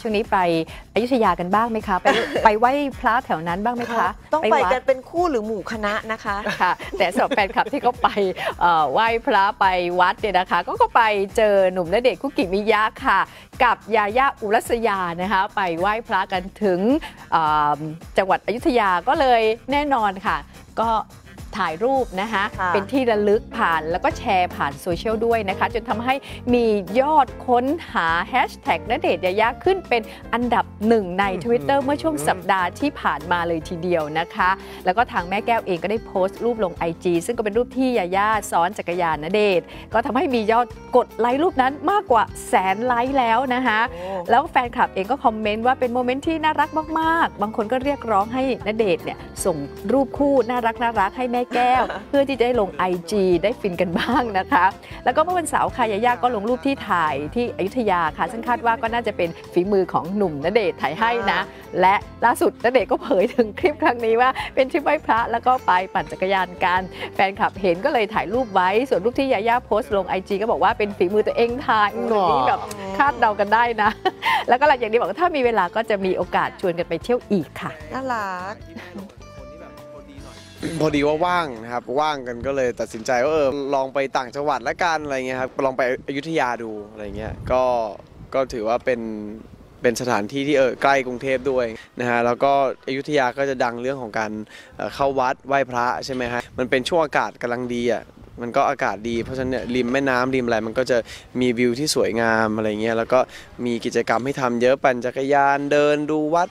ช่วงนี้ไปอยุธยากันบ้างไหมคะ ไปไปไหว้พระแถวนั้นบ้างไหมคะ ต้องไปวัดกันเป็นคู่หรือหมู่คณะนะคะค่ะ แต่สำหรับแฟนคลับที่เขาไปเอ่อไหว้พระไปวัดเนี่ยนะคะ ก็ก็ไปเจอหนุ่มณเดชน์คุกิมิยะค่ะ กับยาย่าอุรัสยานะคะไปไหว้พระกันถึงเอ่อจังหวัดอยุธยาก็เลยแน่นอนค่ะ ก็ ถ่ายรูปนะคะค่ะเป็นที่ระลึกผ่านแล้วก็แชร์ผ่านโซเชียลด้วยนะคะ จนทำให้มียอดค้นหาแฮชแท็กณเดชน์ญาญ่าขึ้นเป็นอันดับหนึ่งใน Twitter เมื่อช่วงสัปดาห์ที่ผ่านมาเลยทีเดียวนะคะ แล้วก็ทางแม่แก้วเองก็ได้โพสต์รูปลง IG ซึ่งก็เป็นรูปที่ญาญ่าซ้อนจักรยานณเดชน์ก็ทำให้มียอดกดไลค์รูปนั้นมากกว่าแสนไลค์แล้วนะคะแล้วแฟนคลับเองก็ comment ว่าเป็น moment ที่น่ารักมาก ๆ บางคนก็เรียกร้องให้ณเดชน์เนี่ยส่งรูปคู่น่ารักน่ารักให้แม่แก้ว เพื่อที่จะได้ลง IG ได้ฟินกันบ้างนะคะ แล้วก็เมื่อวันเสาร์ค่ะยาย่าก็ลงรูปที่ถ่ายที่อยุธยาค่ะ ซึ่งคาดว่าก็น่าจะเป็นฝีมือของหนุ่มณเดชน์ถ่ายให้นะ และล่าสุดณเดชน์ก็เผยถึงคลิปครั้งนี้ว่าเป็นทริปไหว้พระแล้วก็ไปปั่นจักรยานกัน แฟนคลับเห็นก็เลยถ่ายรูปไว้ ส่วนรูปที่ยาย่าโพสต์ลง IG ก็บอกว่าเป็นฝีมือตัวเองถ่ายหนูนี่แบบคาดเดากันได้นะ แล้วก็หลังจากนี้บอกว่าถ้ามีเวลาก็จะมีโอกาสชวนกันไปเที่ยวอีกค่ะ น่ารัก พอดีว่าว่างนะครับว่างกันก็เลยตัดสินใจว่าเออลองไปต่างจังหวัดละกันอะไรเงี้ยครับลองไปอยุธยาดูอะไรเงี้ยก็ก็ถือว่าเป็นเป็นสถานที่ที่เออใกล้กรุงเทพด้วยนะฮะแล้วก็อยุธยาก็จะดังเรื่องของการเเข้าวัดไหว้พระใช่ไหมฮะมันเป็นช่วงอากาศกำลังดีอะมันก็อากาศดีเพราะฉะนั้นเนี่ยริมแม่น้ำริมอะไรมันก็จะมีวิวที่สวยงามอะไรเงี้ยแล้วก็มีกิจกรรมให้ทำเยอะปั่นจักรยานเดินดูวัด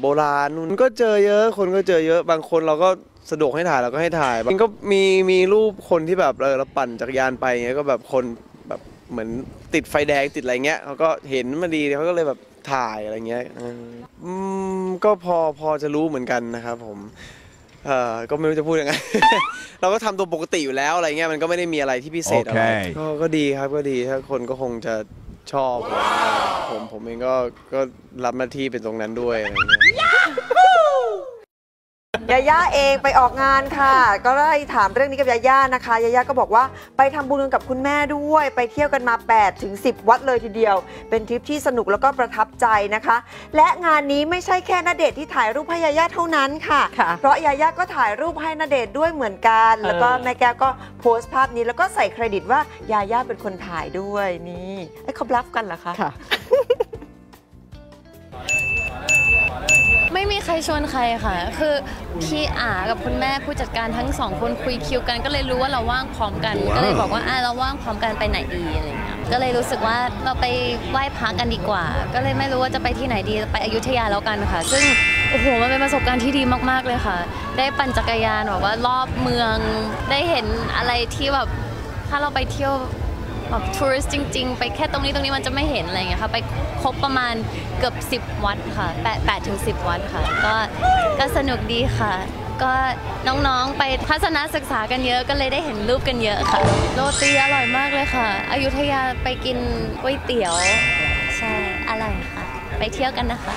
โบราณนู่นก็เจอเยอะคนก็เจอเยอะบางคนเราก็ สะดวกให้ถ่ายเราก็ให้ถ่ายมันก็มีมีรูปคนที่แบบเออเราปั่นจักรยานไปเงี้ยก็แบบคนแบบเหมือนติดไฟแดงติดอะไรเงี้ยเขาก็เห็นมาดีเขาก็เลยแบบถ่ายอะไรเงี้ยเอออืมก็พอพอจะรู้เหมือนกันนะครับผมเออก็ไม่รู้จะพูดยังไง เราก็ทำตัวปกติอยู่แล้วอะไรเงี้ยมันก็ไม่ได้มีอะไรที่พิเศษอะไรโอเคก็ก็ดีครับก็ดีถ้าคนก็คงจะชอบผมผมเองก็ก็รับหน้าที่เป็นตรงนั้นด้วยอะไรเงี้ย ยาย่าเองไปออกงานค่ะ ก็ได้ถามเรื่องนี้กับยาย่านะคะยาย่าก็บอกว่าไปทำบุญกันกับคุณแม่ด้วย ไปเที่ยวกันมา8ถึง10 วัดเลยทีเดียว เป็นทริปที่สนุกแล้วก็ประทับใจนะคะ และงานนี้ไม่ใช่แค่ณเดชน์ที่ถ่ายรูปให้ยาย่าเท่านั้นค่ะค่ะเพราะยาย่าก็ถ่ายรูปให้ณเดชน์ด้วยเหมือนกัน แล้วก็แม่แก้วก็โพสต์ภาพนี้แล้วก็ใส่เครดิตว่ายาย่าเป็นคนถ่ายด้วยนี่ไอ้ยเขาบลัฟกันเหรอคะ ค่ะไม่มีใครชวนใครค่ะ คือพี่อากับคุณแม่ผู้จัดการทั้งสองคนคุยคิวกัน ก็เลยรู้ว่าเราว่างพร้อมกัน ก็เลยบอกว่าอะเราว่างพร้อมกันไปไหนดีอะไรเงี้ย ก็เลยรู้สึกว่าเราไปไหว้พระกันดีกว่า ก็เลยไม่รู้ว่าจะไปที่ไหนดี ไปอยุธยาแล้วกันค่ะ ซึ่งโอ้โห มันเป็นประสบการณ์ที่ดีมากๆเลยค่ะ ได้ปั่นจักรยานแบบว่ารอบเมือง ได้เห็นอะไรที่แบบถ้าเราไปเที่ยว แบบทัวริสต์จริง ๆ ไปแค่ตรงนี้ตรงนี้มันจะไม่เห็นอะไรอย่างเงี้ยค่ะไปครบประมาณเกือบ 10 วัดค่ะ8 8ถึง10 วัดค่ะ ก็ก็สนุกดีค่ะ ก็น้องๆไปทัศนศึกษากันเยอะก็เลยได้เห็นรูปกันเยอะค่ะ โรตีอร่อยมากเลยค่ะอยุธยาไปกินก๋วยเตี๋ยว ใช่อร่อยค่ะ ไปเที่ยวกันนะคะ